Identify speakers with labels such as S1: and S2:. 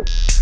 S1: you